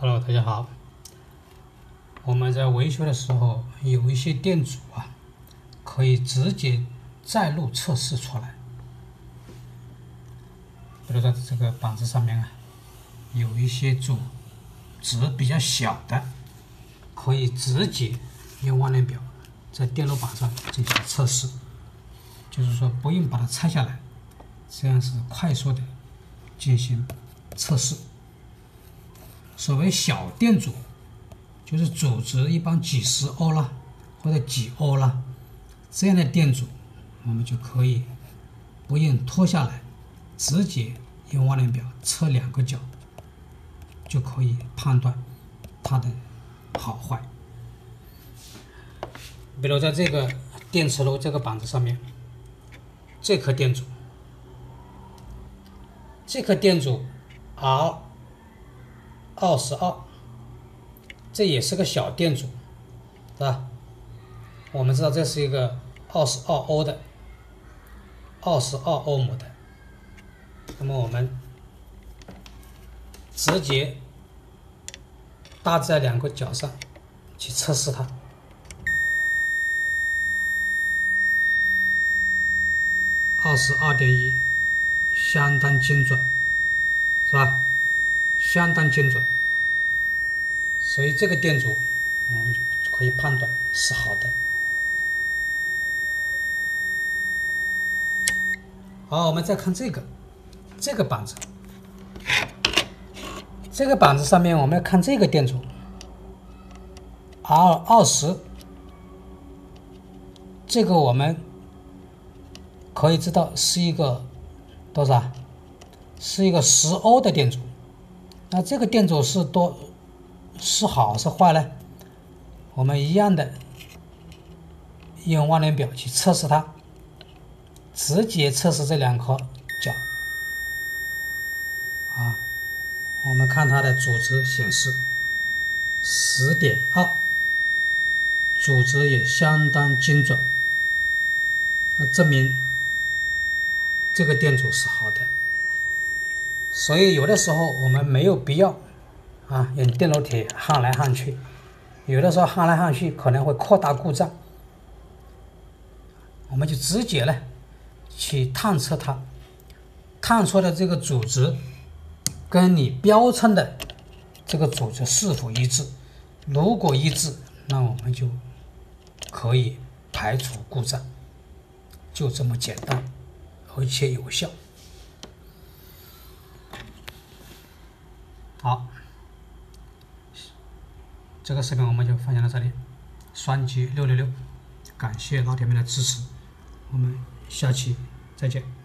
Hello，大家好。我们在维修的时候，有一些电阻啊，可以直接载入测试出来。比如说这个板子上面啊，有一些阻值比较小的，可以直接用万年表在电路板上进行测试，就是说不用把它拆下来，这样是快速的进行测试。所谓小电阻，就是阻值一般几十欧啦，或者几欧啦，这样的电阻，我们就可以不用脱下来，直接用万年表测两个角，就可以判断它的好坏。比如在这个电磁炉这个板子上面，这颗电阻，这颗电阻 R。二十二，这也是个小电阻，是吧？我们知道这是一个二十二欧的，二十二欧姆的。那么我们直接搭在两个角上去测试它，二十二点一，相当精准，是吧？相当精准，所以这个电阻我们就可以判断是好的。好，我们再看这个这个板子，这个板子上面我们要看这个电阻，R 二十，这个我们可以知道是一个多少？是一个十欧的电阻。那这个电阻是多是好是坏呢？我们一样的用万能表去测试它，直接测试这两颗角啊。我们看它的阻值显示十点二，阻值也相当精准，那证明这个电阻是好的。所以有的时候我们没有必要啊用电烙铁焊来焊去，有的时候焊来焊去可能会扩大故障，我们就直接呢去探测它，探测的这个阻值跟你标称的这个阻值是否一致，如果一致，那我们就可以排除故障，就这么简单，而且有效。好，这个视频我们就分享到这里。双击六六六，感谢老铁们的支持，我们下期再见。